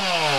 Oh.